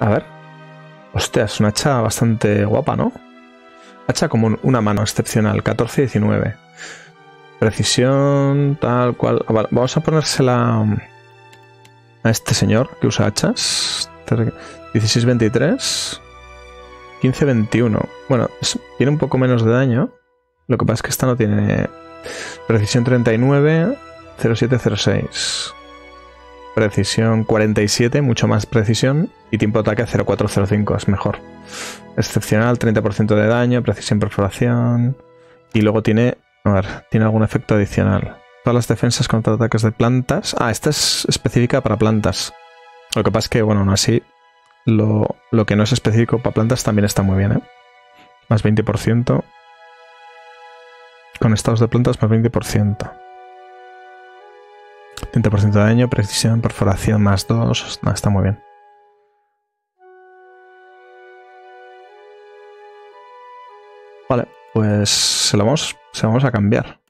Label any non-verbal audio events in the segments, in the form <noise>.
A ver. Hostia, es una hacha bastante guapa, ¿no? Hacha como una mano excepcional, 14-19. Precisión, tal cual. Ah, vamos a ponérsela a este señor que usa hachas. 16-23. 15-21. Bueno, tiene un poco menos de daño. Lo que pasa es que esta no tiene precisión 39, 0706. Precisión 47, mucho más precisión. Y tiempo de ataque 0405, es mejor. Excepcional, 30% de daño, precisión perforación. Y luego tiene, a ver, tiene algún efecto adicional. Todas las defensas contra ataques de plantas. Ah, esta es específica para plantas. Lo que pasa es que, bueno, aún así, lo, lo que no es específico para plantas también está muy bien, ¿eh? Más 20%. Con estados de plantas más 20%. 30% de daño, precisión, perforación más 2. está muy bien. Vale, pues se la vamos, se vamos a cambiar.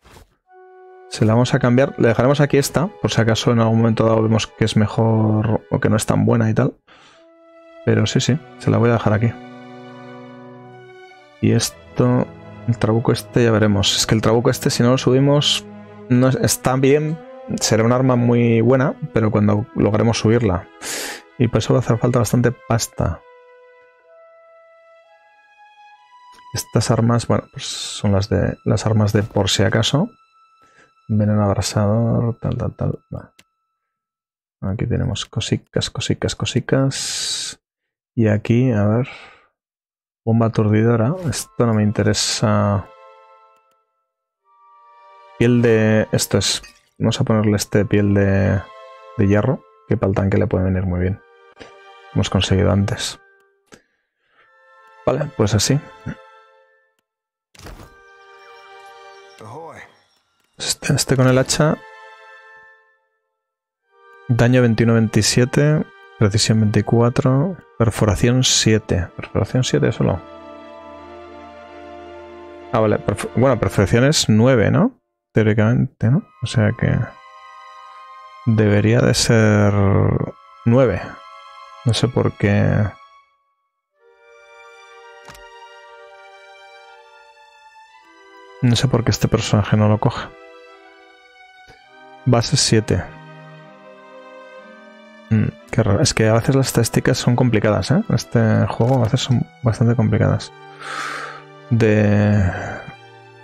Se la vamos a cambiar. Le dejaremos aquí esta, por si acaso en algún momento dado vemos que es mejor o que no es tan buena y tal. Pero sí, sí, se la voy a dejar aquí. Y esto, el trabuco este ya veremos. Es que el trabuco este, si no lo subimos, no está bien, será un arma muy buena, pero cuando logremos subirla. Y por eso va a hacer falta bastante pasta. Estas armas, bueno, pues son las de las armas de por si acaso. Veneno abrasador, tal, tal, tal. Aquí tenemos cosicas, cosicas, cosicas. Y aquí, a ver. Bomba aturdidora. Esto no me interesa. Piel de. Esto es Vamos a ponerle este piel de, de hierro, que para el tanque le puede venir muy bien. Hemos conseguido antes. Vale, pues así. Este, este con el hacha. Daño 21-27. Precisión 24. Perforación 7. Perforación 7 solo. Ah, vale. bueno, perforación es 9, ¿no? Teóricamente, ¿no? O sea que debería de ser 9. No sé por qué. No sé por qué este personaje no lo coge. Base 7. Mm, qué raro. Es que a veces las estadísticas son complicadas, ¿eh? Este juego a veces son bastante complicadas. De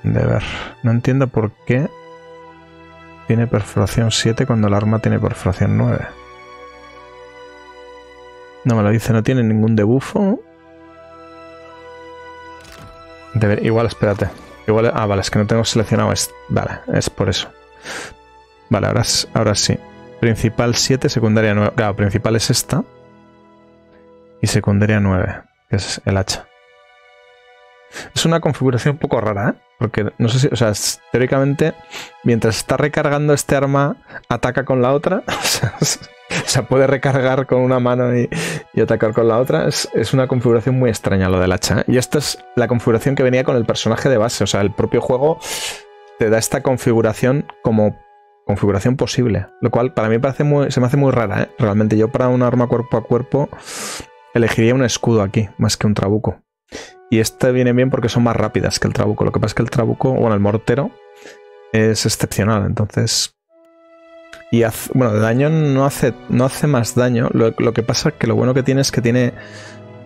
de ver. No entiendo por qué tiene perforación 7 cuando el arma tiene perforación 9. No me lo dice, no tiene ningún debufo. igual, espérate. Igual, ah, vale, es que no tengo seleccionado. Es, vale, es por eso. Vale, ahora, ahora sí. Principal 7, secundaria 9. Claro, principal es esta. Y secundaria 9, que es el hacha. Es una configuración un poco rara, ¿eh? Porque no sé si, o sea, teóricamente, mientras está recargando este arma, ataca con la otra. <laughs> o sea, puede recargar con una mano y, atacar con la otra. Es, una configuración muy extraña lo del hacha. Y esta es la configuración que venía con el personaje de base. O sea, el propio juego te da esta configuración como configuración posible. Lo cual para mí parece muy, se me hace muy rara. ¿eh? Realmente yo para un arma cuerpo a cuerpo elegiría un escudo aquí, más que un trabuco. Y este viene bien porque son más rápidas que el trabuco. Lo que pasa es que el trabuco, bueno, el mortero es excepcional. Entonces. Y bueno, de daño no hace, no hace más daño. Lo, que pasa es que lo bueno que tiene es que tiene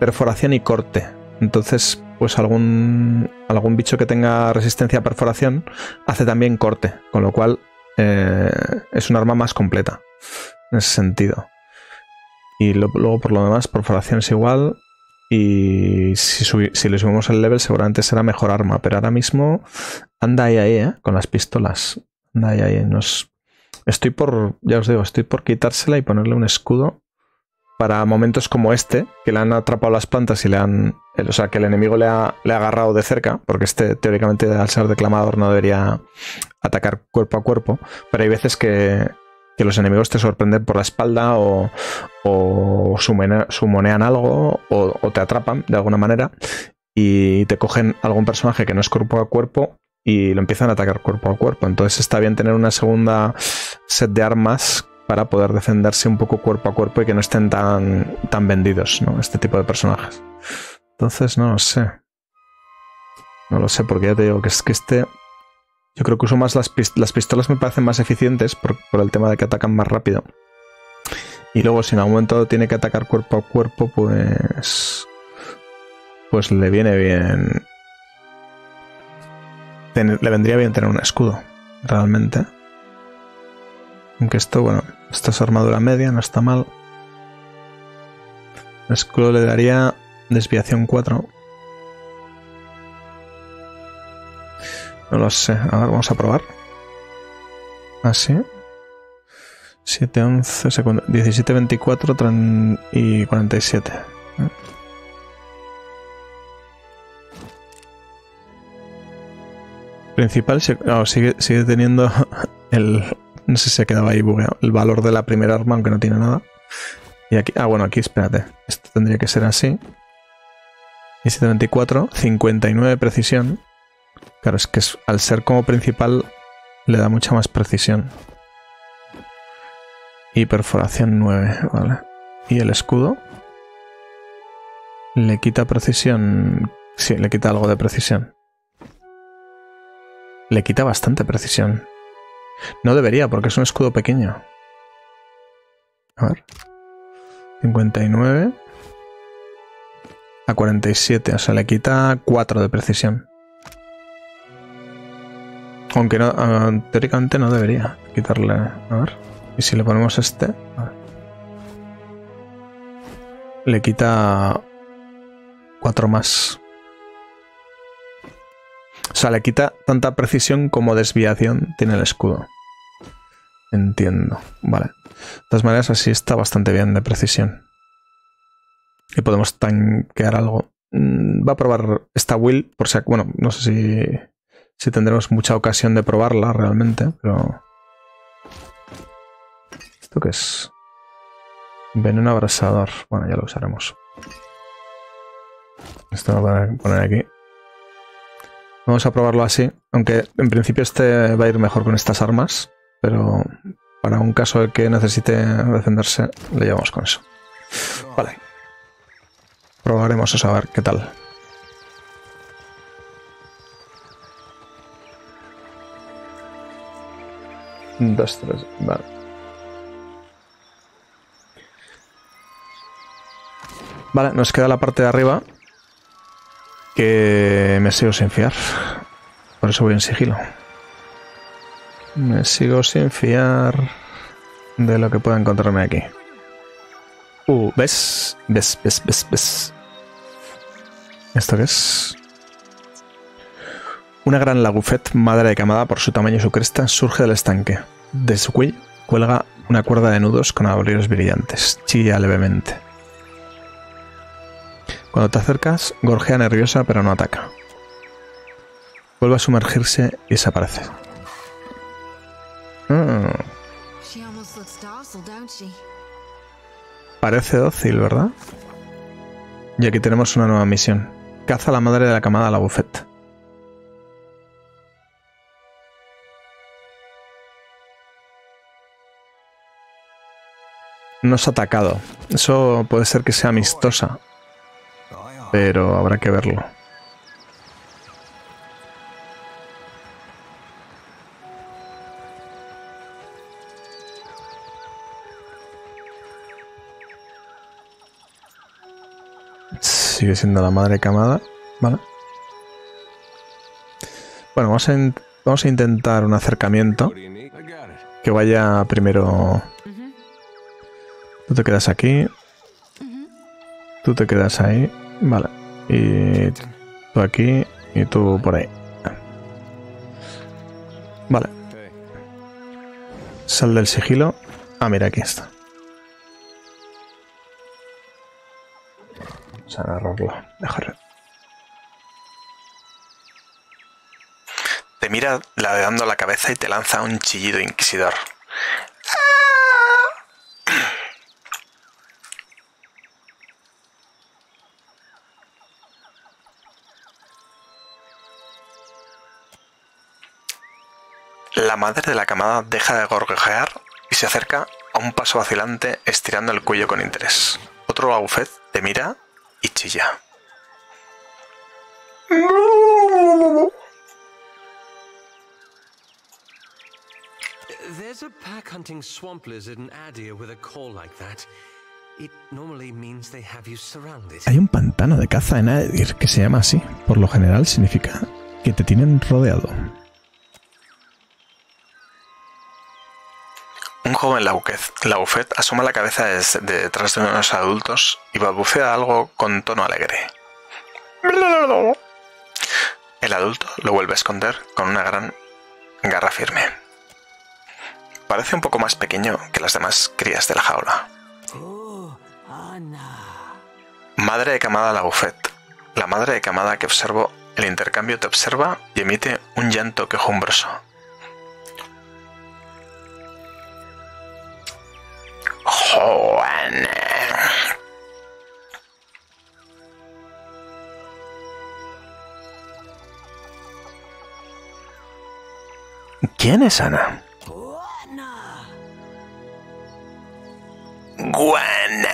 perforación y corte. Entonces, pues algún, algún bicho que tenga resistencia a perforación hace también corte. Con lo cual eh, es un arma más completa. En ese sentido. Y luego por lo demás, perforación es igual. Y si, le subimos el level, seguramente será mejor arma. Pero ahora mismo anda ahí, ahí, ¿eh? Con las pistolas. Anda ahí, ahí. Estoy por, ya os digo, estoy por quitársela y ponerle un escudo para momentos como este, que le han atrapado las plantas y le han. O sea, que el enemigo le ha, le ha agarrado de cerca, porque este teóricamente al ser declamador no debería atacar cuerpo a cuerpo, pero hay veces que, que los enemigos te sorprenden por la espalda o, o sumonean algo o, te atrapan de alguna manera y te cogen algún personaje que no es cuerpo a cuerpo y lo empiezan a atacar cuerpo a cuerpo. Entonces está bien tener una segunda set de armas para poder defenderse un poco cuerpo a cuerpo y que no estén tan, tan vendidos, ¿no? Este tipo de personajes. Entonces, no lo sé. No lo sé, porque ya te digo que es que este. Yo creo que uso más las, las pistolas, me parecen más eficientes por, el tema de que atacan más rápido. Y luego, si en algún momento tiene que atacar cuerpo a cuerpo, pues. Pues le viene bien. le vendría bien tener un escudo, realmente. Aunque esto, bueno, esta es armadura media, no está mal. El escudo le daría desviación 4. No lo sé. A ver, vamos a probar. Así. 7, 11, 17, 24 y 47. Principal sigue, sigue teniendo <laughs> el, no sé si se ha quedado ahí bugueado. El valor de la primera arma, aunque no tiene nada. Y aquí, ah, bueno, aquí espérate. Esto tendría que ser así. Y 724, 59 de precisión. Claro, es que al ser como principal le da mucha más precisión. Y perforación 9, vale. Y el escudo le quita precisión. Sí, le quita algo de precisión. Le quita bastante precisión. No debería, porque es un escudo pequeño. A ver. 59 a 47, o sea, le quita 4 de precisión. Aunque no, ah, teóricamente no debería quitarle. A ver. Y si le ponemos este. Le quita 4 más. O sea, le quita tanta precisión como desviación tiene el escudo. Entiendo. Vale. De todas maneras, así está bastante bien de precisión. Y podemos tanquear algo. Mm, va a probar esta Will, por si... Bueno, no sé si, si tendremos mucha ocasión de probarla realmente, pero... ¿Esto qué es? Veneno abrasador. Bueno, ya lo usaremos. Esto lo voy a poner aquí. Vamos a probarlo así, aunque en principio este va a ir mejor con estas armas, pero para un caso de que necesite defenderse, le llevamos con eso. Vale. Probaremos a saber qué tal. Dos, tres, vale. Vale, nos queda la parte de arriba, que me sigo sin fiar. Por eso voy en sigilo. Me sigo sin fiar de lo que pueda encontrarme aquí. Uh, ¿ves? ¿Ves? ¿Ves? ¿Ves? ¿Ves? ¿Esto qué es? Una gran lagufet, madre de camada por su tamaño y su cresta, surge del estanque. De su cuello cuelga una cuerda de nudos con abrios brillantes. Chilla levemente. Cuando te acercas, gorjea nerviosa pero no ataca. Vuelve a sumergirse y desaparece. Parece dócil, ¿verdad? Y aquí tenemos una nueva misión. Caza a la madre de la camada la bufeta. No ha atacado. Eso puede ser que sea amistosa pero habrá que verlo. Sigue siendo la madre camada, ¿vale? Bueno, vamos a, vamos a intentar un acercamiento. Que vaya primero... Tú te quedas aquí. Tú te quedas ahí. Vale. Y tú aquí y tú por ahí. Vale. Sal del sigilo. Ah, mira, aquí está. Vamos a agarrarlo. Dejarlo. Te mira ladeando la cabeza y te lanza un chillido inquisidor. La madre de la camada deja de gorjear y se acerca a un paso vacilante, estirando el cuello con interés. Otro Laufet te mira y chilla. There's a pack hunting swamp lizard in Adir with a call like that. It normally means they have you surrounded. Hay un pantano de caza en Adir que se llama así. Por lo general significa que te tienen rodeado. Un joven Laufet asoma la cabeza de detrás de unos adultos y balbucea algo con tono alegre. El adulto lo vuelve a esconder con una gran garra firme. Parece un poco más pequeño que las demás crías de la jaula. Madre de camada Laufet. La madre de camada que observo el intercambio te observa y emite un llanto quejumbroso. ¿Quién es Ana? Guana.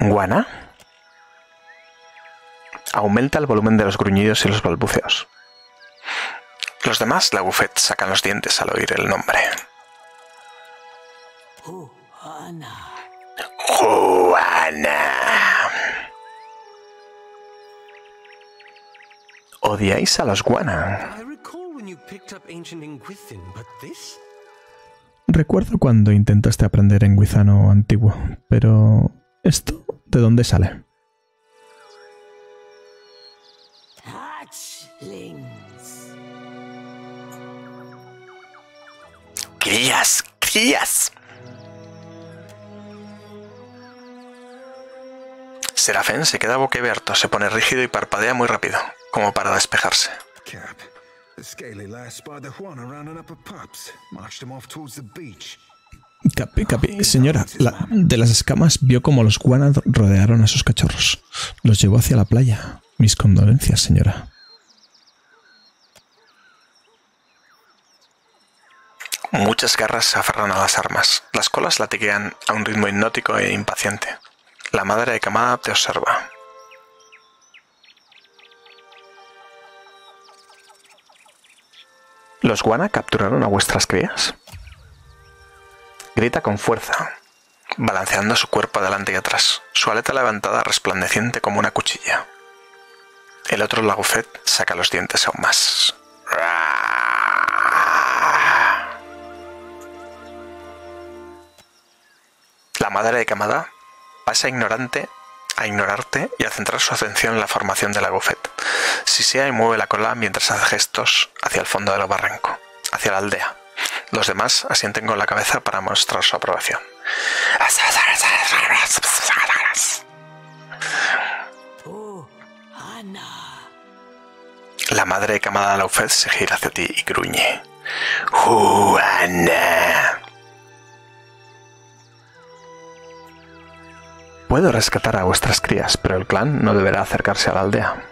Guana. Aumenta el volumen de los gruñidos y los balbuceos. Los demás, la buffet, sacan los dientes al oír el nombre. Juana. Juana. Odiáis a los guana. Recuerdo cuando intentaste aprender en guizano antiguo, pero ¿esto de dónde sale? Crías, crías. Serafén se queda boquiabierto, se pone rígido y parpadea muy rápido, como para despejarse. Capi, capi, señora, la, de las escamas vio como los guanas rodearon a sus cachorros. Los llevó hacia la playa. Mis condolencias, señora. Muchas garras se aferran a las armas. Las colas latiguean a un ritmo hipnótico e impaciente. La madre de Kamada te observa. ¿Los guana capturaron a vuestras crías? Grita con fuerza, balanceando su cuerpo adelante y atrás, su aleta levantada resplandeciente como una cuchilla. El otro lagufet saca los dientes aún más. La madre de Kamada pasa ignorante a ignorarte y a centrar su atención en la formación de la gofet. Sisea y mueve la cola mientras hace gestos hacia el fondo del barranco, hacia la aldea. Los demás asienten con la cabeza para mostrar su aprobación. La madre de Kamada Laufet se gira hacia ti y gruñe. Puedo rescatar a vuestras crías, pero el clan no deberá acercarse a la aldea.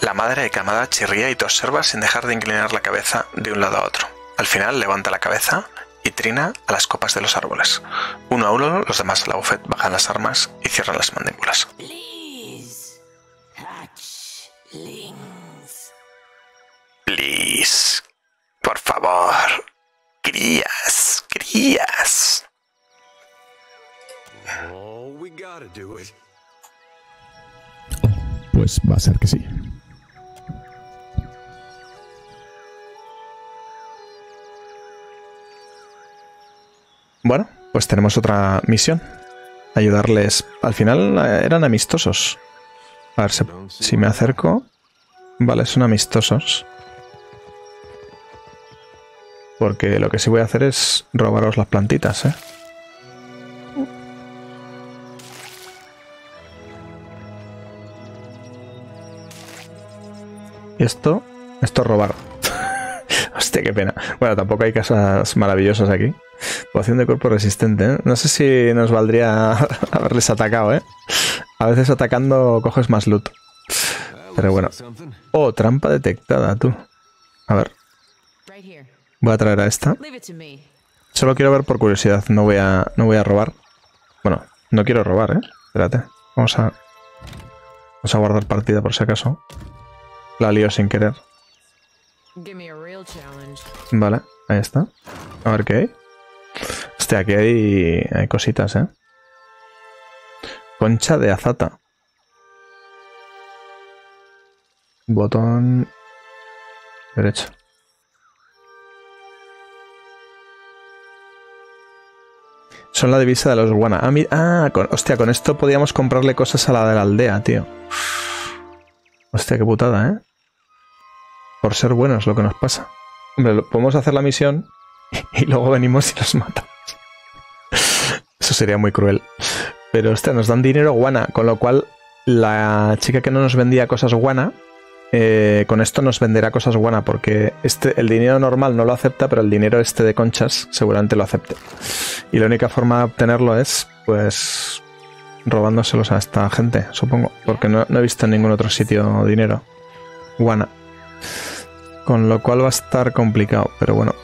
La madre de Kamada chirría y te observa sin dejar de inclinar la cabeza de un lado a otro. Al final levanta la cabeza y trina a las copas de los árboles. Uno a uno, los demás a la bufet bajan las armas y cierran las mandíbulas. Please. Por favor. Crías. Oh, pues va a ser que sí. Bueno, pues tenemos otra misión. Ayudarles. Al final eh, eran amistosos. A ver si me acerco. Vale, son amistosos. Porque lo que sí voy a hacer es robaros las plantitas, ¿eh? Esto, esto es robar. <laughs> Hostia, qué pena. Bueno, tampoco hay casas maravillosas aquí. Poción de cuerpo resistente, ¿eh? No sé si nos valdría <laughs> haberles atacado, ¿eh? A veces atacando coges más loot. Pero bueno. Oh, trampa detectada, tú. A ver. Voy a traer a esta. Solo quiero ver por curiosidad. No voy a, no voy a robar. Bueno, no quiero robar, ¿eh? Espérate. Vamos a... Vamos a guardar partida por si acaso. La lío sin querer. Vale, ahí está. A ver qué hay. Hostia, aquí hay, hay cositas, ¿eh? Concha de azata. Botón derecho. Son la divisa de los guana. Ah, ah con, hostia, con esto podíamos comprarle cosas a la de la aldea, tío. Hostia, qué putada, ¿eh? Por ser buenos, lo que nos pasa. Hombre, podemos hacer la misión y luego venimos y los matamos. Eso sería muy cruel. Pero, hostia, nos dan dinero guana, con lo cual la chica que no nos vendía cosas guana, eh, con esto nos venderá cosas guana, porque este, el dinero normal no lo acepta, pero el dinero este de conchas seguramente lo acepte. Y la única forma de obtenerlo es, pues, robándoselos a esta gente, supongo, porque no, he visto en ningún otro sitio dinero guana. Con lo cual va a estar complicado, pero bueno,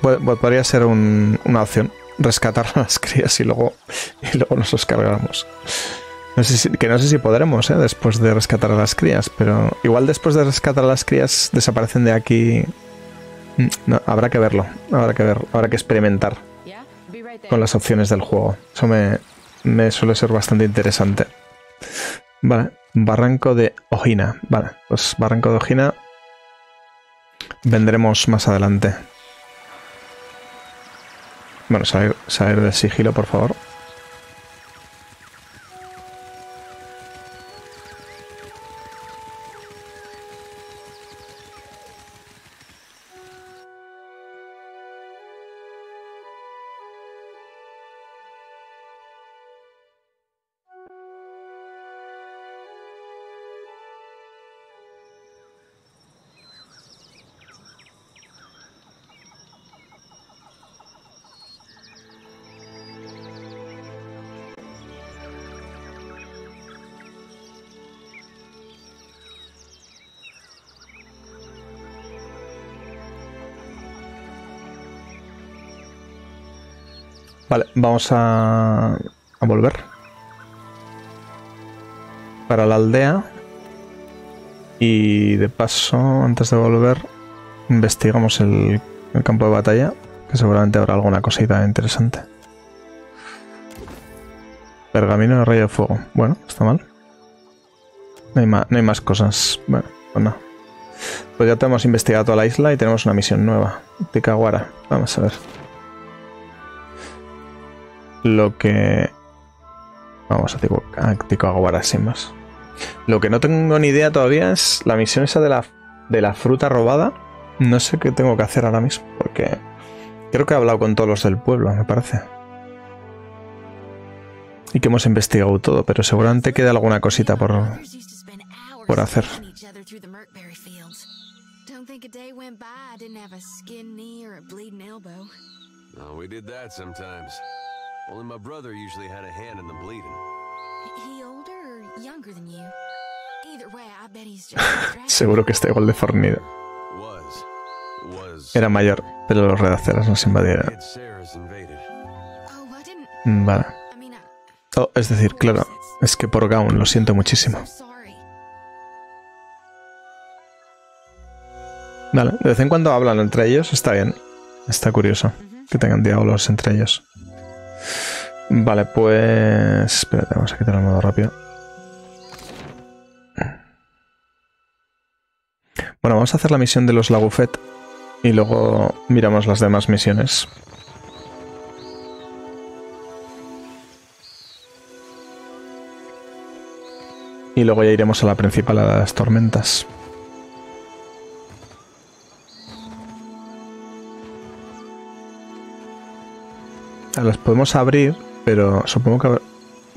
podría ser una opción rescatar a <laughs> las crías y luego, y luego nos los cargamos. Que no sé si podremos, ¿eh? después de rescatar a las crías, pero igual después de rescatar a las crías desaparecen de aquí. Mm, no, habrá que verlo, habrá que ver, habrá que experimentar con las opciones del juego. Eso me, me suele ser bastante interesante. Vale, Barranco de Ojina. Vale, pues Barranco de Ojina vendremos más adelante. Bueno, salir, salir del sigilo, por favor. Vale, vamos a, a volver. Para la aldea. Y de paso, antes de volver, investigamos el, campo de batalla, que seguramente habrá alguna cosita interesante. Pergamino de rayo de fuego. Bueno, está mal. No hay, no hay más cosas. Bueno, pues nada. Pues ya tenemos investigado toda la isla y tenemos una misión nueva. Tikaguara. Vamos a ver. Lo que... Vamos a Tico sin más. Lo que no tengo ni idea todavía es la misión esa de la, de la fruta robada. No sé qué tengo que hacer ahora mismo, porque creo que he hablado con todos los del pueblo, me parece. Y que hemos investigado todo, pero seguramente queda alguna cosita por, por hacer. Only my brother usually had a hand in the bleeding. He older or younger than you? Either way, I bet he's just <coughs> Seguro que está igual de fornido. Era mayor, pero los redaceras nos invadieron. Oh, vale. Oh, es decir, claro, es que por Gaun lo siento muchísimo. Vale, de vez en cuando hablan entre ellos, está bien. Está curioso que tengan diálogos entre ellos. Vale, pues... Espérate, vamos a quitar el modo rápido. Bueno, vamos a hacer la misión de los Lagufet y luego miramos las demás misiones. Y luego ya iremos a la principal, a las tormentas. Las podemos abrir, pero supongo que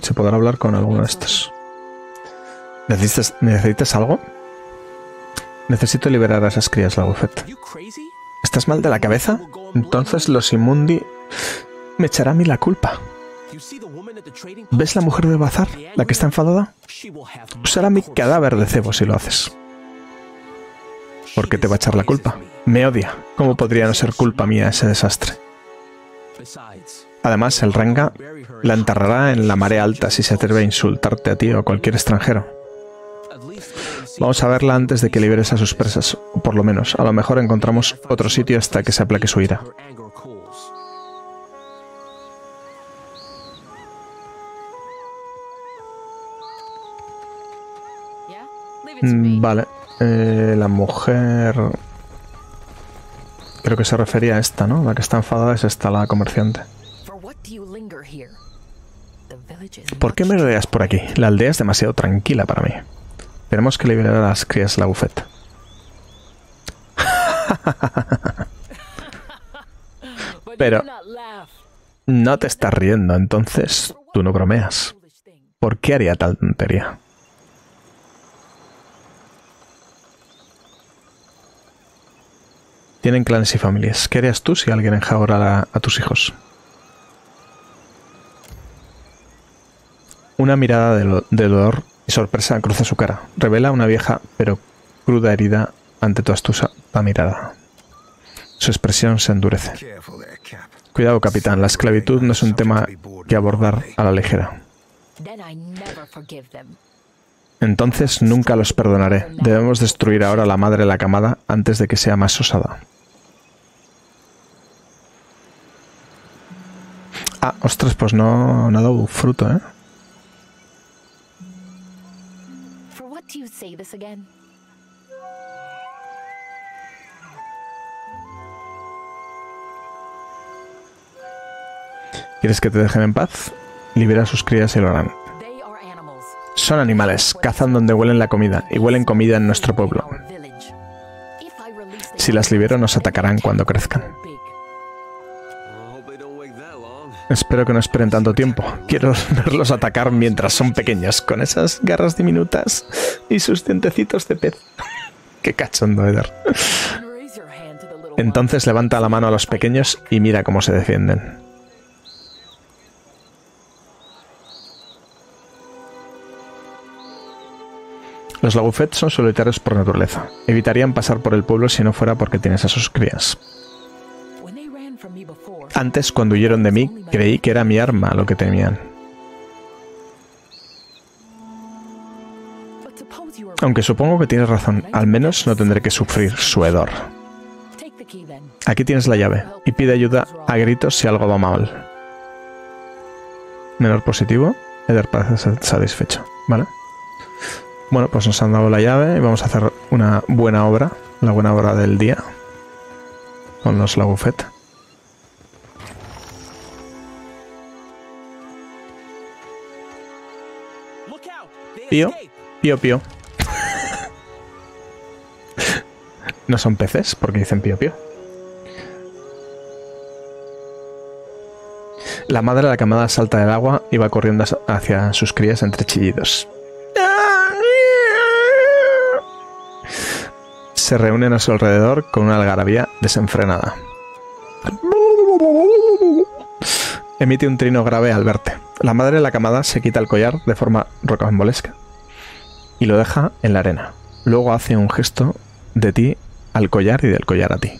se podrá hablar con alguno de estos. ¿Necesitas, ¿necesitas algo? Necesito liberar a esas crías, la bufeta. ¿Estás mal de la cabeza? Entonces los Inmundi me echará a mí la culpa. ¿Ves la mujer del bazar? ¿La que está enfadada? Usará mi cadáver de cebo si lo haces. ¿Por qué te va a echar la culpa? Me odia. ¿Cómo podría no ser culpa mía ese desastre? Además, el Ranga la enterrará en la marea alta si se atreve a insultarte a ti o a cualquier extranjero. Vamos a verla antes de que liberes a sus presas, por lo menos. A lo mejor encontramos otro sitio hasta que se aplaque su ira. Mm, vale. Eh, la mujer... Creo que se refería a esta, ¿no? La que está enfadada es esta, la comerciante. ¿Por qué me rodeas por aquí? La aldea es demasiado tranquila para mí. Tenemos que liberar a las crías de la bufeta. <laughs> Pero no te estás riendo, entonces tú no bromeas. ¿Por qué haría tal tontería? Tienen clanes y familias. ¿Qué harías tú si alguien enjaurara a tus hijos? Una mirada de, dolor y sorpresa cruza su cara. Revela una vieja pero cruda herida ante tu astuta mirada. Su expresión se endurece. Cuidado, capitán. La esclavitud no es un tema que abordar a la ligera. Entonces nunca los perdonaré. Debemos destruir ahora a la madre de la camada antes de que sea más osada. Ah, ostras, pues no, no ha dado fruto, ¿eh? ¿Quieres que te dejen en paz? Libera a sus crías y lo harán. Son animales, cazan donde huelen la comida, y huelen comida en nuestro pueblo. Si las libero nos atacarán cuando crezcan. Espero que no esperen tanto tiempo. Quiero <laughs> verlos atacar mientras son pequeños, con esas garras diminutas y sus dientecitos de pez. <laughs> Qué cachondo, Eder. Entonces levanta la mano a los pequeños y mira cómo se defienden. Los Lagufet son solitarios por naturaleza. Evitarían pasar por el pueblo si no fuera porque tienes a sus crías. Antes, cuando huyeron de mí, creí que era mi arma lo que temían. Aunque supongo que tienes razón, al menos no tendré que sufrir su hedor. Aquí tienes la llave y pide ayuda a gritos si algo va mal. Menor positivo, Eder parece satisfecho, ¿vale? Bueno, pues nos han dado la llave y vamos a hacer una buena obra, la buena obra del día con los Lagufet. Pío, pío, pío. no son peces porque dicen pío, pío. La madre de la camada salta del agua y va corriendo hacia sus crías entre chillidos. se reúnen a su alrededor con una algarabía desenfrenada. Emite un trino grave al verte. La madre de la camada se quita el collar de forma rocambolesca y lo deja en la arena. Luego hace un gesto de ti al collar y del collar a ti.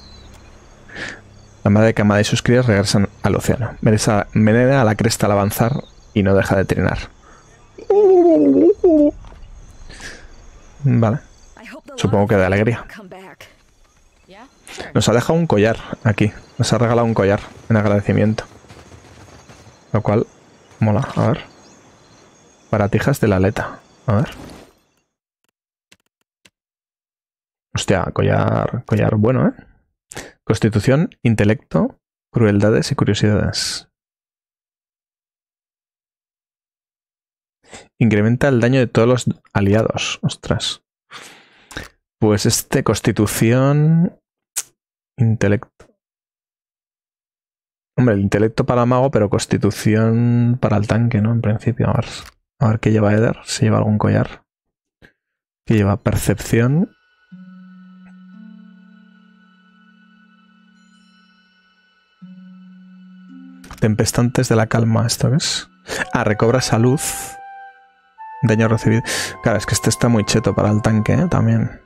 La madre de camada y sus crías regresan al océano. Menea a la cresta al avanzar y no deja de trinar. Vale. Supongo que de alegría. Nos ha dejado un collar aquí. Nos ha regalado un collar en agradecimiento. Lo cual mola. A ver. Paratijas de la aleta. A ver. Hostia, collar, collar bueno, ¿eh? Constitución, intelecto, crueldades y curiosidades. Incrementa el daño de todos los aliados. Ostras. Pues este, constitución, intelecto. Hombre, el intelecto para mago, pero constitución para el tanque, ¿no? En principio, a ver, a ver qué lleva Eder, si lleva algún collar. Que lleva percepción. Tempestantes de la calma, ¿esto es? Ah, recobra salud. Daño recibido. Claro, es que este está muy cheto para el tanque, ¿eh? También.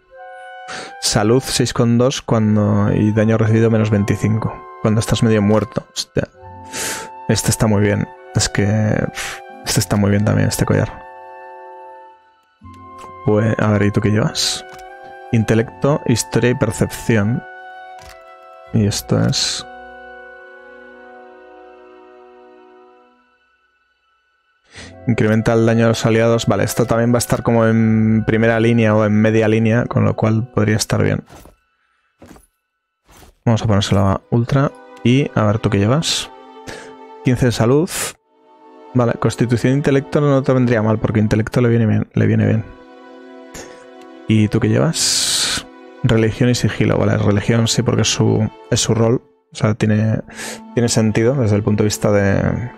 Salud 6,2 cuando y daño recibido menos 25. Cuando estás medio muerto. Este está muy bien. Es que... Este está muy bien también, este collar. Pues, a ver, ¿y tú qué llevas? Intelecto, historia y percepción. Y esto es... Incrementa el daño a los aliados. Vale, esto también va a estar como en primera línea o en media línea, con lo cual podría estar bien. Vamos a ponérselo a ultra. Y a ver, ¿tú qué llevas? 15 de salud. Vale, constitución e intelecto no te vendría mal, porque intelecto le viene bien. Le viene bien. ¿Y tú qué llevas? Religión y sigilo. Vale, religión sí, porque es su, es su rol. O sea, tiene, tiene sentido desde el punto de vista de,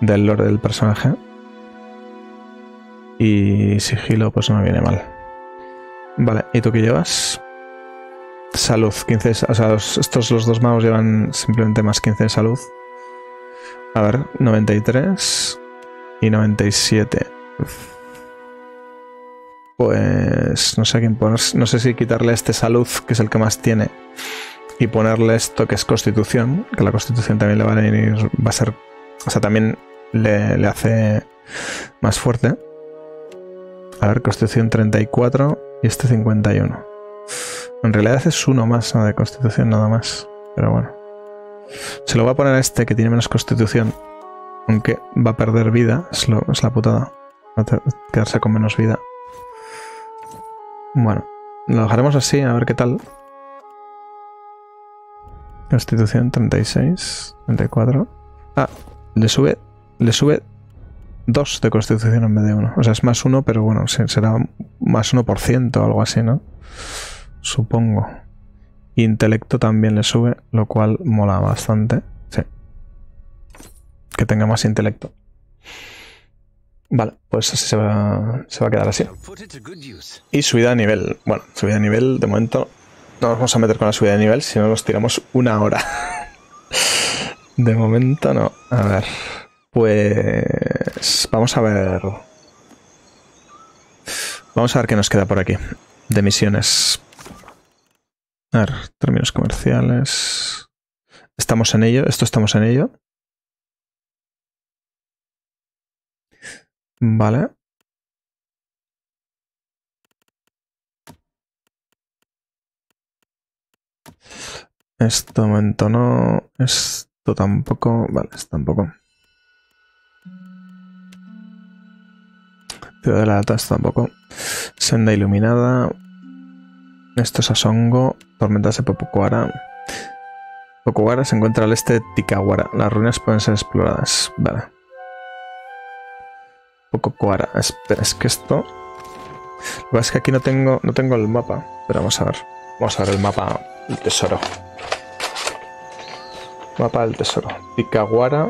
del lore del personaje. Y sigilo, pues no me viene mal. Vale, ¿y tú qué llevas? Salud, 15. O sea, estos los dos magos llevan simplemente más 15 de salud. A ver, 93 y 97. Pues no sé a quién poner. No sé si quitarle este salud, que es el que más tiene, y ponerle esto que es constitución, que la constitución también le va a venir. Va a ser. O sea, también le, hace más fuerte. A ver, constitución 34 y este 51. En realidad es uno más de constitución nada más. Pero bueno. Se lo voy a poner a este que tiene menos constitución. Aunque va a perder vida. Es, es la putada. Va a quedarse con menos vida. Bueno. Lo dejaremos así, a ver qué tal. Constitución 36. 34. Ah, le sube le sube 2 de constitución en vez de 1. O sea, es más 1, pero bueno, será más 1% o algo así, ¿no? Supongo. Intelecto también le sube, lo cual mola bastante. Sí. Que tenga más intelecto. Vale, pues así se va, se va a quedar así. Y subida de nivel. Bueno, subida de nivel, de momento no nos vamos a meter con la subida de nivel, si no nos tiramos una hora. <laughs> de momento no. A ver. Pues vamos a ver. Vamos a ver qué nos queda por aquí de misiones. A ver, términos comerciales. Estamos en ello, esto estamos en ello. Vale. Esto momento no. Esto tampoco. Vale, esto tampoco. Ciudad de la Data tampoco. Senda iluminada. Esto es Asongo. Tormentas de Popucuara. Popucuara se encuentra al este de Tikawara. Las ruinas pueden ser exploradas. Vale. Popucuara. Espera, es que esto... Lo que pasa es que aquí no tengo, no tengo el mapa. Pero vamos a ver. Vamos a ver el mapa del tesoro. Mapa del tesoro. Tikawara.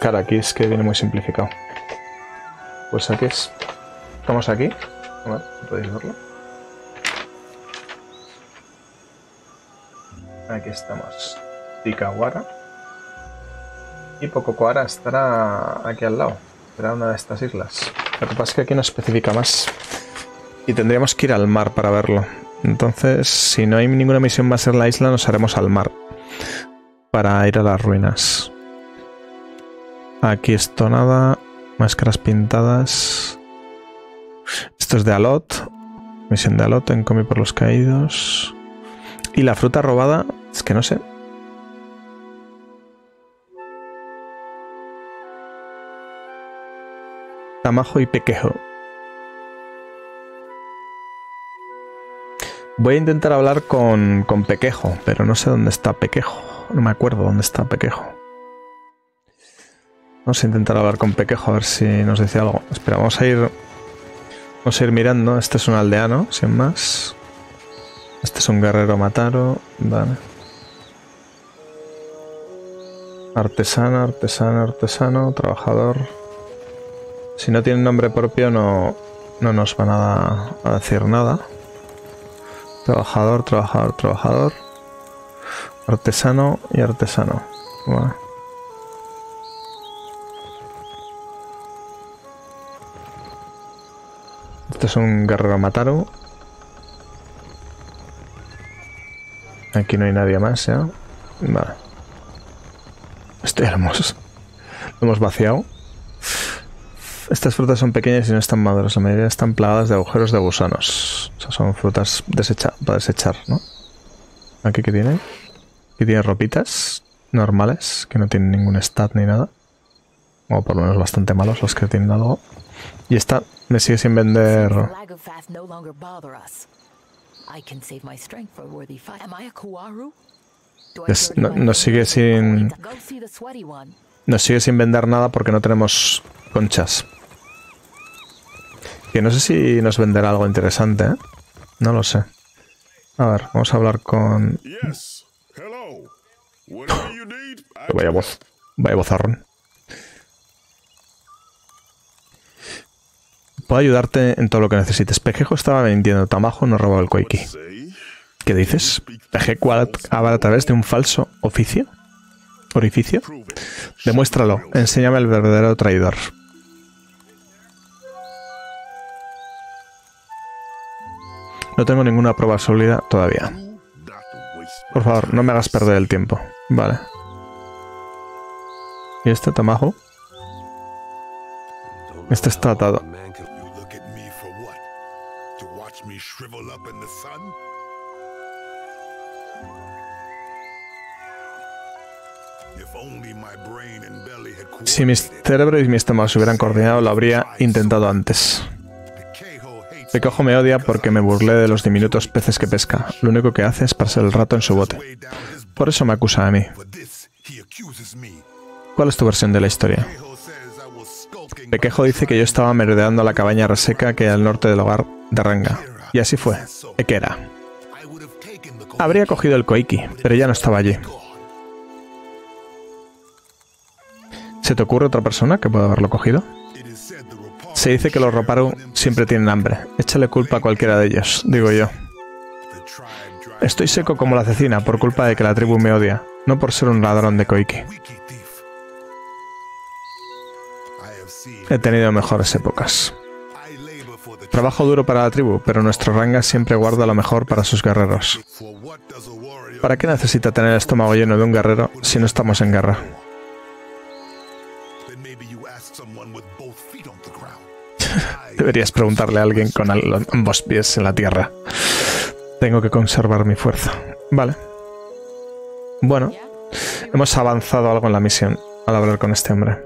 Cara, aquí es que viene muy simplificado. Pues aquí es. Estamos aquí. A ver, podéis verlo. Aquí estamos. Tikawara. Y Pococoara estará aquí al lado. Será una de estas islas. Lo que pasa es que aquí no especifica más. Y tendríamos que ir al mar para verlo. Entonces, si no hay ninguna misión más en la isla, nos haremos al mar. Para ir a las ruinas. Aquí esto nada. Máscaras pintadas. Esto es de Alot. Misión de Alot en Come por los Caídos. Y la fruta robada, es que no sé. Tamajo y Pequejo. Voy a intentar hablar con, con Pequejo, pero no sé dónde está Pequejo. No me acuerdo dónde está Pequejo. Vamos a intentar hablar con Pequejo a ver si nos dice algo. Espera, vamos a ir. Vamos a ir mirando. Este es un aldeano, sin más. Este es un guerrero mataro. Vale. Artesano, artesano, artesano, trabajador. Si no tiene nombre propio no, no nos van a, a decir nada. Trabajador, trabajador, trabajador. Artesano y artesano. Este es un guerrero Mataru. Aquí no hay nadie más, ¿ya? Vale. Esto ya lo hemos, vaciado. Estas frutas son pequeñas y no están maduras. La mayoría están plagadas de agujeros de gusanos. Son frutas para desechar, ¿no? Aquí que tiene. Aquí tiene ropitas normales, que no tienen ningún stat ni nada. O por lo menos bastante malos los que tienen algo. Y esta me sigue sin vender... Es, no, nos sigue sin... Nos sigue sin vender nada porque no tenemos conchas. Que no sé si nos venderá algo interesante, ¿eh? No lo sé. A ver, vamos a hablar con... vaya voz. Vaya vozarrón. Puedo ayudarte en todo lo que necesites. Pejejo estaba vendiendo tamajo, no robaba el Koiki. ¿Qué dices? ¿Pejejo habla a través de un falso oficio? ¿Orificio? Demuéstralo. Enséñame el verdadero traidor. No tengo ninguna prueba sólida todavía. Por favor, no me hagas perder el tiempo. Vale. ¿Y este tamajo? Este está atado. Si mi cerebro y mi estómago se hubieran coordinado, lo habría intentado antes. Pecojo me odia porque me burlé de los diminutos peces que pesca. Lo único que hace es pasar el rato en su bote. Por eso me acusa a mí. ¿Cuál es tu versión de la historia? Pequejo dice que yo estaba merodeando la cabaña reseca que hay al norte del hogar de Ranga. Y así fue. Ekera. Habría cogido el Koiki, pero ya no estaba allí. ¿Se te ocurre otra persona que pueda haberlo cogido? Se dice que los Roparu siempre tienen hambre. Échale culpa a cualquiera de ellos, digo yo. Estoy seco como la cecina por culpa de que la tribu me odia, no por ser un ladrón de Koiki. He tenido mejores épocas. Trabajo duro para la tribu, pero nuestro ranga siempre guarda lo mejor para sus guerreros. ¿Para qué necesita tener el estómago lleno de un guerrero si no estamos en guerra? Deberías preguntarle a alguien con ambos pies en la tierra. Tengo que conservar mi fuerza. Vale. Bueno, hemos avanzado algo en la misión al hablar con este hombre.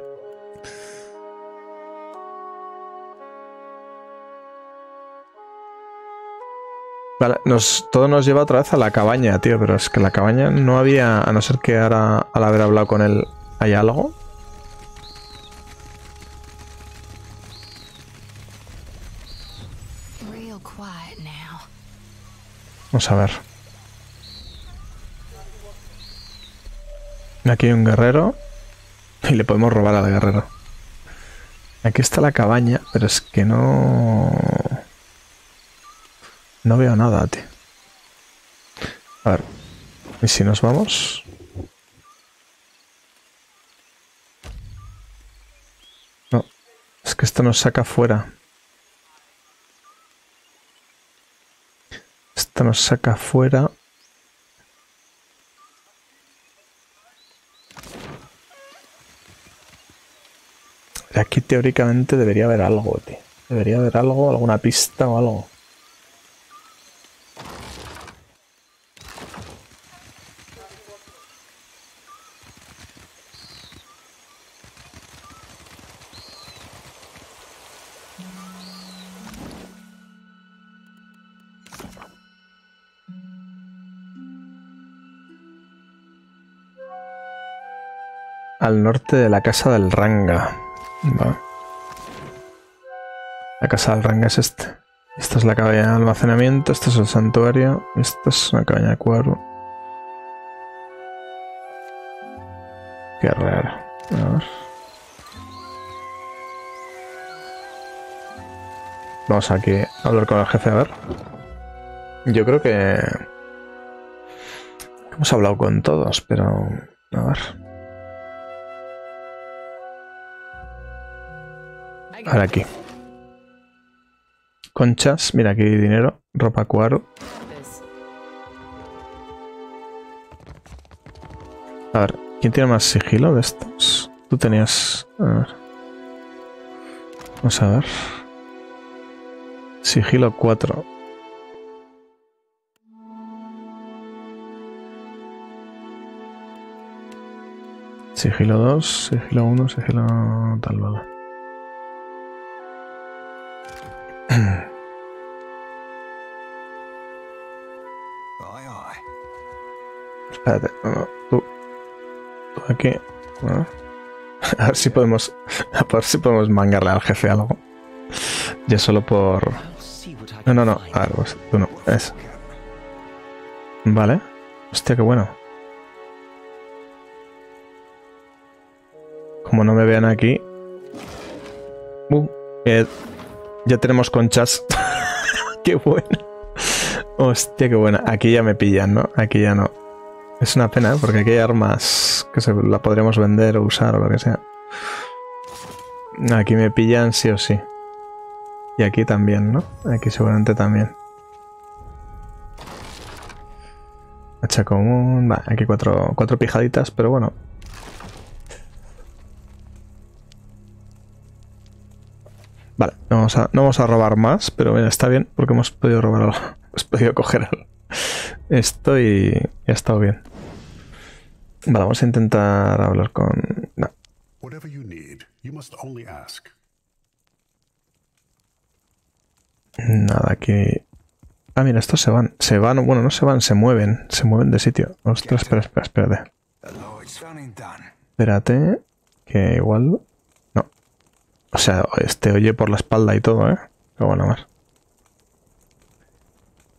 Vale, nos, todo nos lleva otra vez a la cabaña, tío, pero es que la cabaña no había, a no ser que ahora al haber hablado con él hay algo. Vamos a ver. Aquí hay un guerrero. Y le podemos robar al guerrero. Aquí está la cabaña, pero es que no... No veo nada, tío. A ver. ¿Y si nos vamos? No. Es que esto nos saca fuera. Esto nos saca fuera. Aquí teóricamente debería haber algo, tío. Debería haber algo, alguna pista o algo. Al norte de la casa del Ranga. La casa del Ranga es este. Esta es la cabaña de almacenamiento, esto es el santuario, esto es una cabaña de cuadro. Qué raro. A ver. Vamos aquí a hablar con el jefe, a ver. Yo creo que... Hemos hablado con todos, pero... A ver. Ahora aquí. Conchas, mira aquí dinero, ropa cuaro. A ver, ¿quién tiene más sigilo de estos? Tú tenías... A ver. Vamos a ver. Sigilo 4. Sigilo 2, sigilo 1, sigilo tal, vale. Espérate, no, tú, tú aquí. <laughs> A ver si podemos. A ver si podemos mangarle al jefe algo. Ya solo por. No, no, no. A ver, pues. Vale. Hostia, qué bueno. Como no me vean aquí. Uh, eh, ya tenemos conchas. <laughs> qué bueno. Hostia, qué buena. Aquí ya me pillan, ¿no? Aquí ya no. Es una pena, ¿eh? porque aquí hay armas que se la podremos vender o usar o lo que sea. Aquí me pillan sí o sí. Y aquí también, ¿no? Aquí seguramente también. Hacha común. Va, aquí cuatro, cuatro pijaditas, pero bueno. Vale, no vamos, a, no vamos a robar más, pero bueno, está bien porque hemos podido robar algo. <laughs> Hemos podido coger algo. Esto y ha estado bien. Vale, vamos a intentar hablar con... No. Whatever you need, you must only ask. Nada, aquí... Ah, mira, estos se van. Se van, bueno, no se van, se mueven. Se mueven de sitio. Ostras, espera, espera, espérate. Espérate, que igual... No. O sea, este oye por la espalda y todo, ¿eh? Qué bueno, más.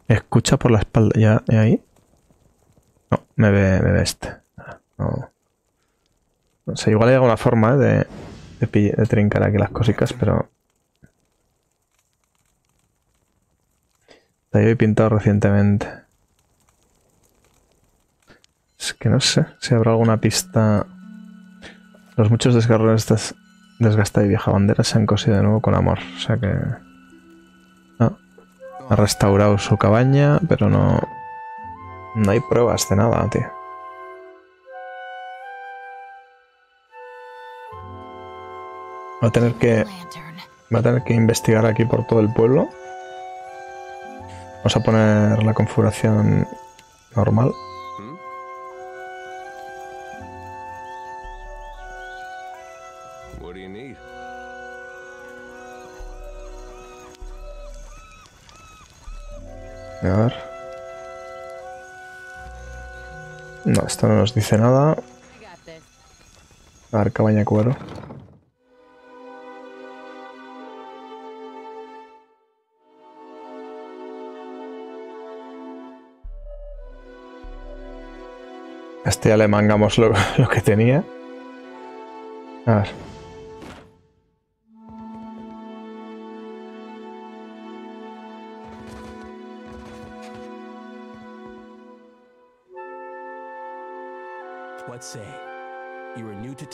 Escucha por la espalda, ¿ya, ¿ya ahí? No, me ve, me ve este. No. no sé, igual hay alguna forma ¿eh? de, de, trincar aquí las cositas, pero... Está ahí pintado recientemente. Es que no sé si habrá alguna pista... Los muchos desgarrones de desgastada y vieja bandera se han cosido de nuevo con amor. O sea que... No. Ha restaurado su cabaña, pero no... No hay pruebas de nada, tío. Va a tener que... Va a tener que investigar aquí por todo el pueblo. Vamos a poner la configuración normal. A ver. No, esto no nos dice nada. A ver, cabaña cuero. Este ya le mangamos lo, <laughs> lo que tenía. A ver.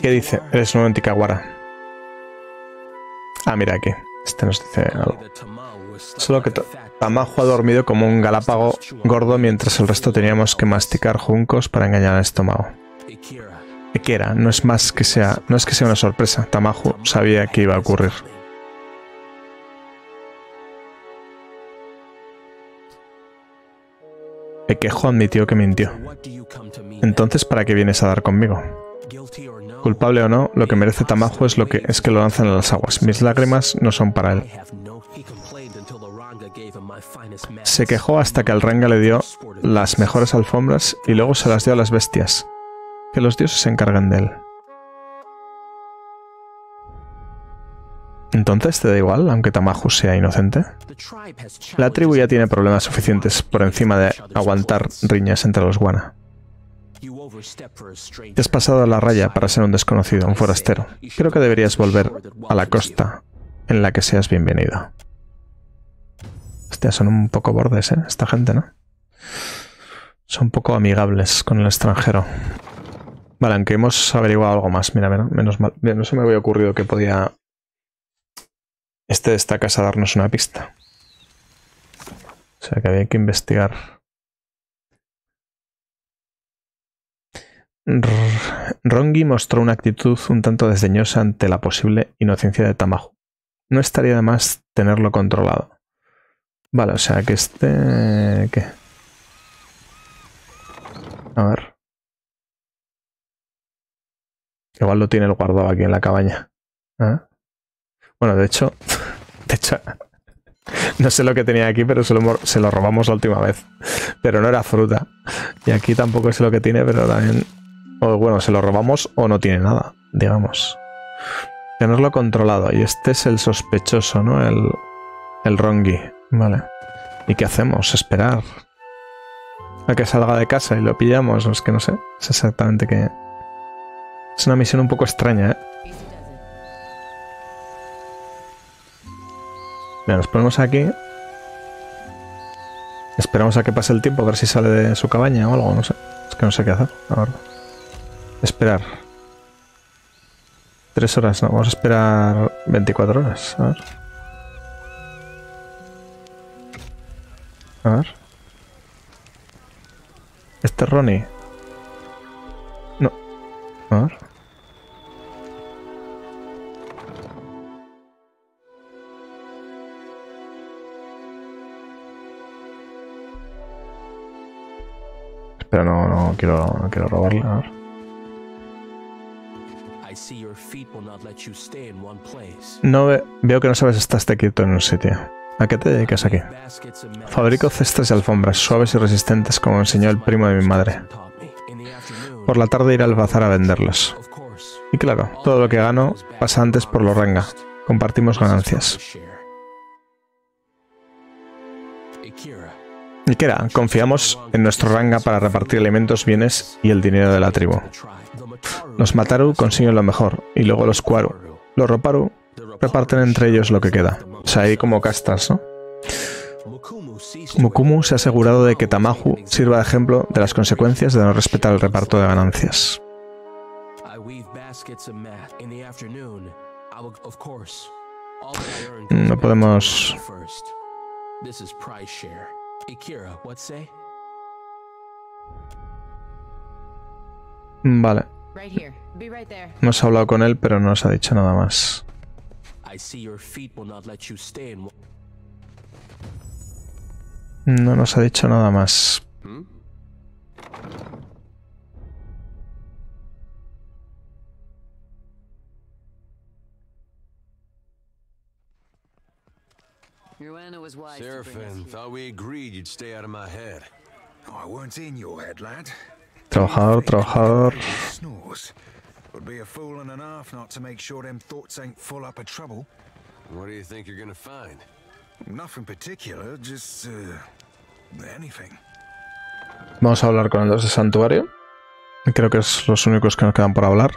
¿Qué dice? Eres un anticaguara. Ah, mira aquí. Este nos dice algo. Solo que Ta- Tamajo ha dormido como un galápago gordo mientras el resto teníamos que masticar juncos para engañar al estómago. Ekera, no es más que sea, no es que sea una sorpresa. Tamajo sabía que iba a ocurrir. Ekejo admitió que mintió. Entonces, ¿para qué vienes a dar conmigo? Culpable o no, lo que merece Tamajo es lo que es que lo lanzan a las aguas. Mis lágrimas no son para él. Se quejó hasta que el Ranga le dio las mejores alfombras y luego se las dio a las bestias. Que los dioses se encargan de él. Entonces te da igual, aunque Tamajo sea inocente. La tribu ya tiene problemas suficientes por encima de aguantar riñas entre los guana. Te has pasado la raya para ser un desconocido, un forastero. Creo que deberías volver a la costa en la que seas bienvenido. Hostia, son un poco bordes, ¿eh? Esta gente, ¿no? Son poco amigables con el extranjero. Vale, aunque hemos averiguado algo más. Mira, mira, menos mal. No se me había ocurrido que podía este de esta casa darnos una pista. O sea que había que investigar. Rongi mostró una actitud un tanto desdeñosa ante la posible inocencia de Tamahu. No estaría de más tenerlo controlado. Vale, o sea que este... ¿Qué? A ver. Igual lo tiene el guardado aquí en la cabaña. ¿Eh? Bueno, de hecho... <laughs> De hecho... <laughs> No sé lo que tenía aquí, pero se lo, se lo robamos la última vez. Pero no era fruta. Y aquí tampoco sé lo que tiene, pero también... O bueno, se lo robamos o no tiene nada, digamos. Tenerlo controlado. Y este es el sospechoso, ¿no? El, el Rongi. Vale. ¿Y qué hacemos? Esperar. A que salga de casa y lo pillamos. Es que no sé. Es exactamente qué. Es una misión un poco extraña, ¿eh? Mira, nos ponemos aquí. Esperamos a que pase el tiempo a ver si sale de su cabaña o algo, no sé. Es que no sé qué hacer, la verdad. Esperar. Tres horas, no, vamos a esperar 24 horas. A ver. A ver. Este es Ronnie. No. A ver. Espera, no, no quiero, no quiero robarle. A ver. No ve- veo que no sabes estar quieto en un sitio. ¿A qué te dedicas aquí? Fabrico cestas y alfombras suaves y resistentes como enseñó el primo de mi madre. Por la tarde iré al bazar a venderlos. Y claro, todo lo que gano pasa antes por lo ranga. Compartimos ganancias. share. Akira, Y qué era, confiamos en nuestro ranga para repartir alimentos, bienes y el dinero de la tribu. Los Mataru consiguen lo mejor, y luego los Kuaru. Los Roparu reparten entre ellos lo que queda. O sea, hay como castas, ¿no? Mukumu se ha asegurado de que Tamahu sirva de ejemplo de las consecuencias de no respetar el reparto de ganancias. No podemos-? Vale, Right here. Be right there. hemos hablado con él, pero no nos ha dicho nada más. No nos ha dicho nada más. Hmm? Here. thought we agreed you'd stay out of my head. I weren't in your head, lad. Trabajador, trabajador. Snores. Would be a fool and a half not to make sure them thoughts ain't full up of trouble. What do you think you're gonna find? Nothing particular, just uh, anything. Vamos a hablar con los de Santuario. Creo que es los únicos que nos quedan por hablar.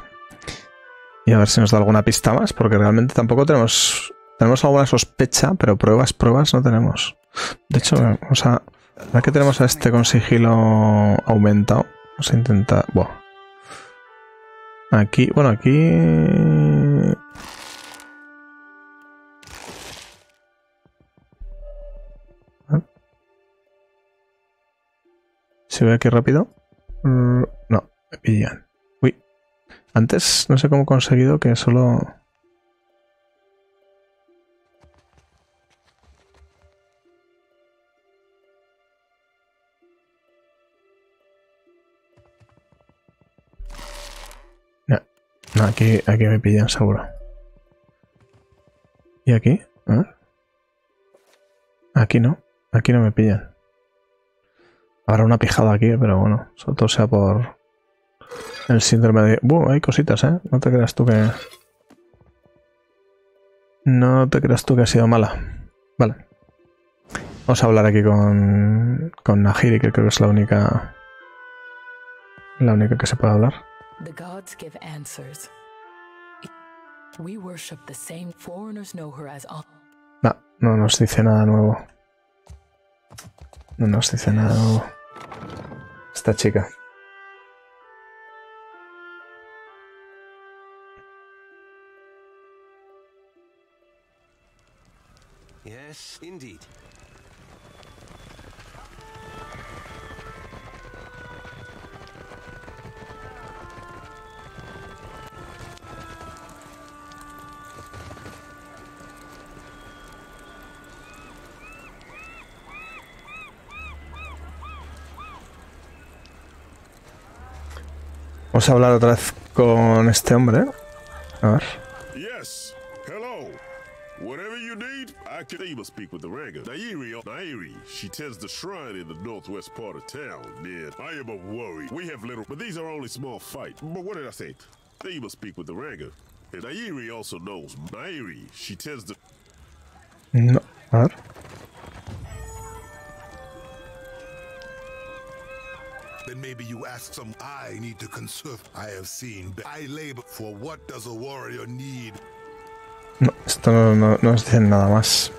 Y a ver si nos da alguna pista más, porque realmente tampoco tenemos. Tenemos alguna sospecha, pero pruebas, pruebas no tenemos. De hecho, vamos a. Ahora que tenemos a este con sigilo aumentado, vamos a intentar. Bueno. Aquí, bueno, aquí. Si voy aquí rápido. Mm, No, me pillan. Uy. Antes no sé cómo he conseguido que solo. Aquí, aquí me pillan seguro. ¿Y aquí? Ver. Aquí no. Aquí no me pillan. Habrá una pijada aquí, pero bueno, sobre todo sea por el síndrome de... Buh, hay cositas, ¿eh? No te creas tú que... No te creas tú que ha sido mala. Vale. Vamos a hablar aquí con, con Nahiri, que creo que es la única... La única que se puede hablar. The gods give answers. We worship the same foreigners know her as An- No, no nos dice nada nuevo. No nos dice nada nuevo. Esta chica. Yes, indeed. Vamos a hablar otra vez con este hombre. A ver. Yes. Hello. Whatever you need, I can even speak with the Ranga. Nairi, oh, Nairi, she tends the shrine in the northwest part of town. Man, I am a worry. We have little, but these are only small fights. But what did I say? They must speak with the Ranga. And Nairi also knows. Nairi, she tends the. No. A ver. Maybe you ask some. I need to conserve. I have seen. I labor for what does a warrior need? No, esto no, no, no nos dicen nada más.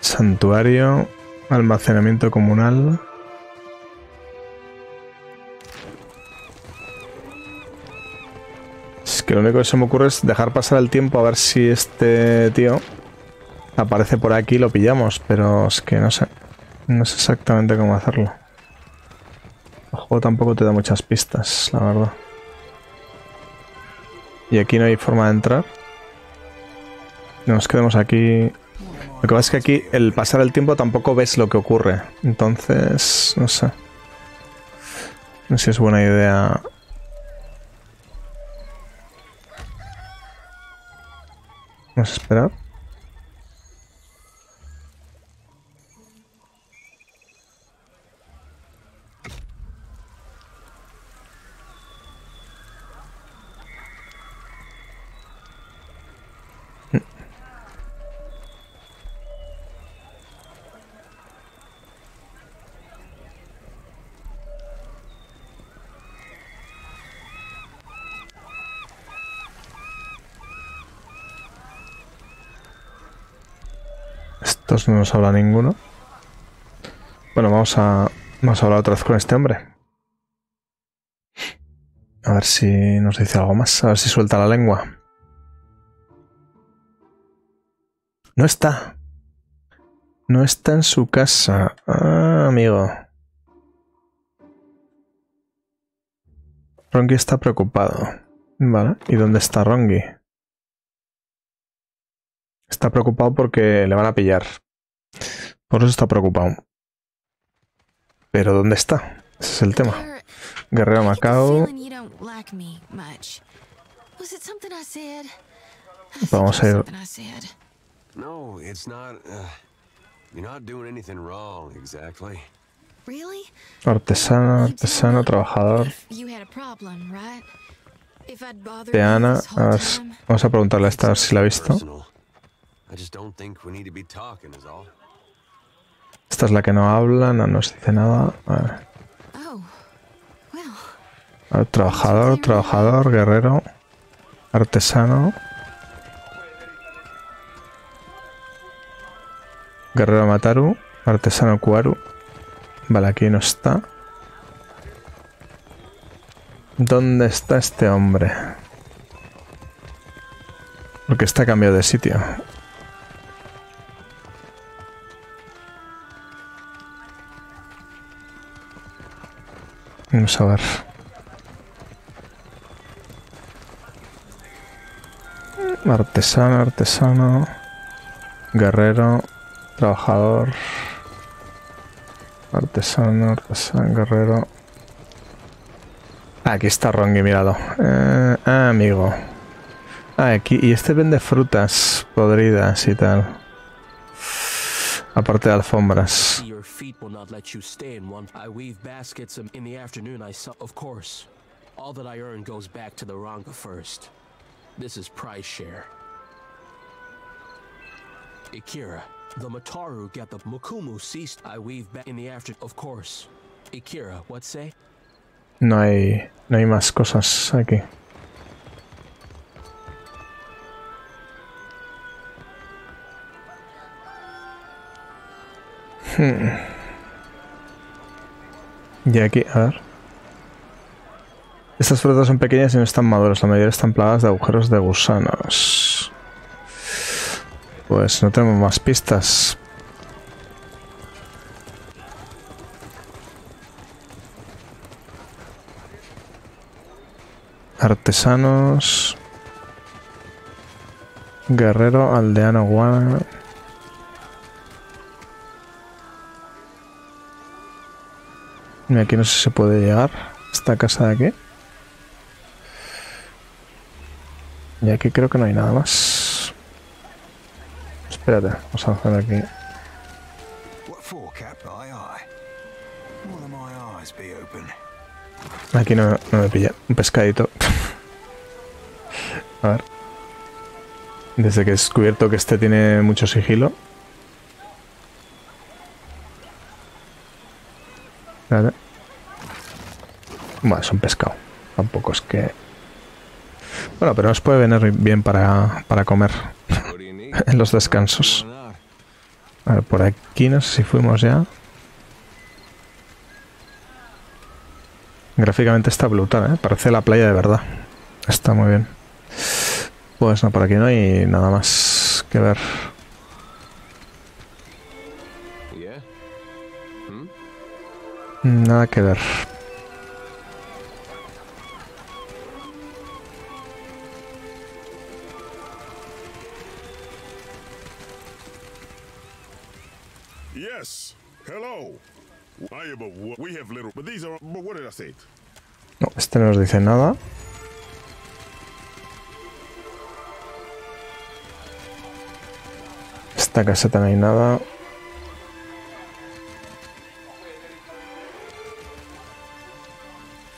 Santuario, almacenamiento comunal. Que lo único que se me ocurre es dejar pasar el tiempo a ver si este tío aparece por aquí y lo pillamos, pero es que no sé. No sé exactamente cómo hacerlo. El juego tampoco te da muchas pistas, la verdad. Y aquí no hay forma de entrar. Nos quedemos aquí. Lo que pasa es que aquí, el pasar el tiempo, tampoco ves lo que ocurre. Entonces, no sé. No sé si es buena idea. Vamos a esperar. No nos habla ninguno. Bueno, vamos a, vamos a hablar otra vez con este hombre. A ver si nos dice algo más. A ver si suelta la lengua. No está. No está en su casa. Ah, amigo. Rongi está preocupado. Vale. ¿Y dónde está Rongi? Está preocupado porque le van a pillar. Por eso está preocupado. Pero ¿dónde está? Ese es el tema. Guerrero Macao. Vamos a ir-. No, it's not. Uh, you're not doing anything wrong, exactly. Really? Told artesano, trabajador. if You had a problem, right? If I'd bothered Peana. you this A whole ver, time. vamos a preguntarle a esta a ver si la ha visto. Esta es la que no habla, no nos dice nada. A ver, Oh, well, a ver, trabajador, trabajador, guerrero, artesano. Guerrero Mataru, artesano Kuaru. Vale, aquí no está. ¿Dónde está este hombre? Porque está cambiado de sitio. Vamos a ver. Artesano, artesano. Guerrero. Trabajador. Artesano, artesano, guerrero. Aquí está Rongi, mirado. Eh, ah, amigo. Ah, aquí. Y este vende frutas podridas y tal. Aparte de alfombras. Feet will not let you stay in one. I weave baskets and in the afternoon I saw of course. All that I earn goes back to the Ranga first. This is prize share. Ikira, the Mataru get the Mukumu ceased. I weave back in the after of course. Ikira, what say? No hay, no hay más cosas aquí. Hmm. Y aquí, a ver. Estas frutas son pequeñas y no están maduras. La mayoría están plagadas de agujeros de gusanos. Pues no tenemos más pistas. Artesanos. Guerrero, aldeano, guana. Y aquí no sé si se puede llegar. Esta casa de aquí. Y aquí creo que no hay nada más. Espérate, vamos a hacer aquí. Aquí no, no me pilla. Un pescadito. <laughs> A ver. Desde que he descubierto que este tiene mucho sigilo. Bueno, es un pescado. Tampoco es que... Bueno, pero nos puede venir bien para, para comer <laughs> en los descansos. A ver, por aquí no sé si fuimos ya. Gráficamente está brutal, ¿eh? Parece la playa de verdad. Está muy bien. Pues no, por aquí no hay nada más que ver. Nada que ver. Yes. Hello. We have little, but these are. But what did I say? No, este no nos dice nada. Esta caseta no hay nada.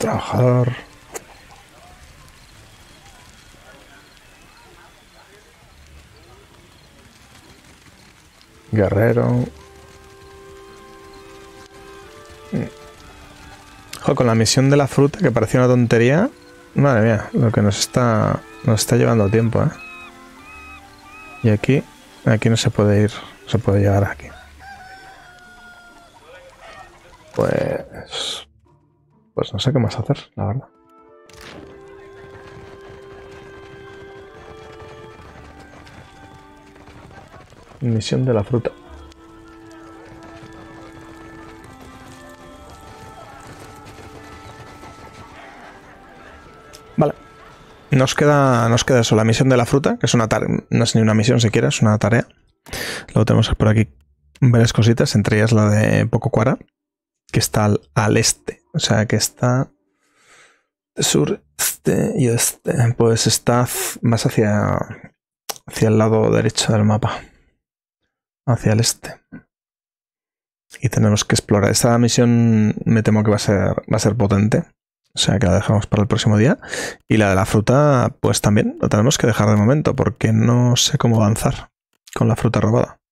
Trabajador. Guerrero. Ojo, con la misión de la fruta, que parecía una tontería. Madre mía, lo que nos está. Nos está llevando tiempo, ¿eh? Y aquí. Aquí no se puede ir. no Se puede llegar aquí. Pues. Pues no sé qué más hacer, la verdad. Misión de la fruta. Vale. Nos queda, nos queda eso, la misión de la fruta, que es una tarea, no es ni una misión siquiera, es una tarea. Luego tenemos por aquí varias cositas, entre ellas la de Pococuara, que está al este, o sea que está sur, este y oeste. Pues está más hacia, hacia el lado derecho del mapa, hacia el este. Y tenemos que explorar. Esta misión me temo que va a ser, va a ser potente. O sea que la dejamos para el próximo día. Y la de la fruta, pues también la tenemos que dejar de momento, porque no sé cómo avanzar con la fruta robada.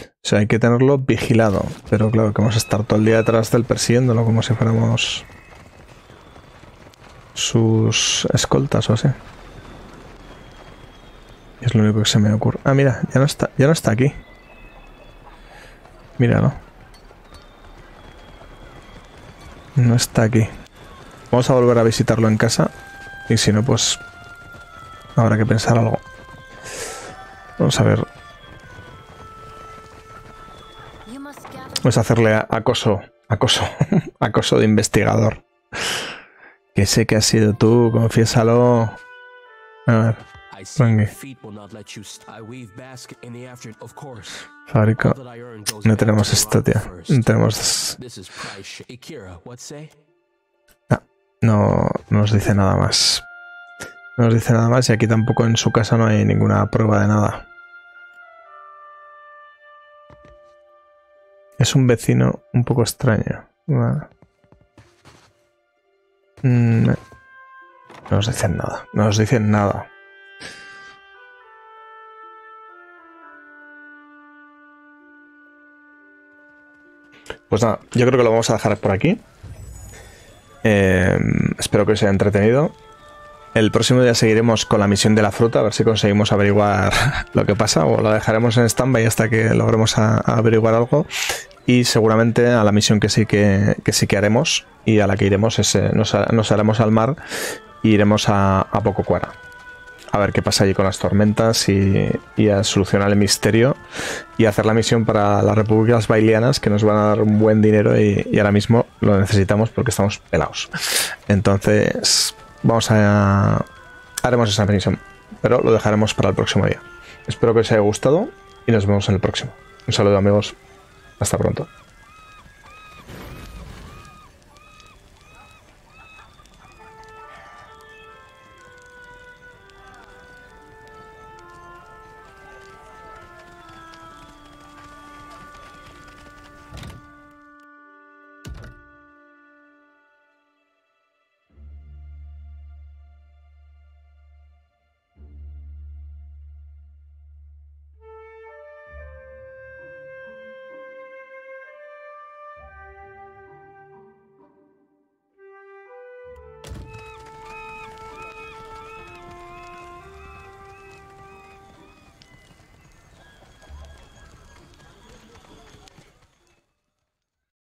O sea, hay que tenerlo vigilado. Pero claro, que vamos a estar todo el día detrás del persiguiéndolo como si fuéramos sus escoltas o así. Es lo único que se me ocurre. Ah, mira, ya no está, ya no está aquí. Míralo. No está aquí. Vamos a volver a visitarlo en casa. Y si no, pues habrá que pensar algo. Vamos a ver. A hacerle acoso. Acoso. <laughs> acoso de investigador. Que sé que has sido tú, confiésalo. A ver, goes No tenemos esto, tío. No tenemos. Say? No, no nos dice nada más. No nos dice nada más y aquí tampoco en su casa no hay ninguna prueba de nada. Es un vecino un poco extraño. Mm, No nos dicen nada. No nos dicen nada. Pues nada, yo creo que lo vamos a dejar por aquí. Eh, espero que os haya entretenido. El próximo día seguiremos con la misión de la fruta, a ver si conseguimos averiguar <laughs> lo que pasa o lo dejaremos en stand-by hasta que logremos averiguar algo. Y seguramente a la misión que sí que, que sí que haremos y a la que iremos es, eh, nos, nos haremos al mar y iremos a, a Pococuara. A ver qué pasa allí con las tormentas y, y a solucionar el misterio y hacer la misión para las repúblicas bailianas que nos van a dar un buen dinero y, y ahora mismo lo necesitamos porque estamos pelados. Entonces, vamos a... Haremos esa misión, pero lo dejaremos para el próximo día. Espero que os haya gustado y nos vemos en el próximo. Un saludo amigos. Hasta pronto.